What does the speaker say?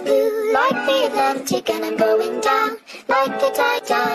blue. Like the Atlantic and I'm going down. Like the Titanic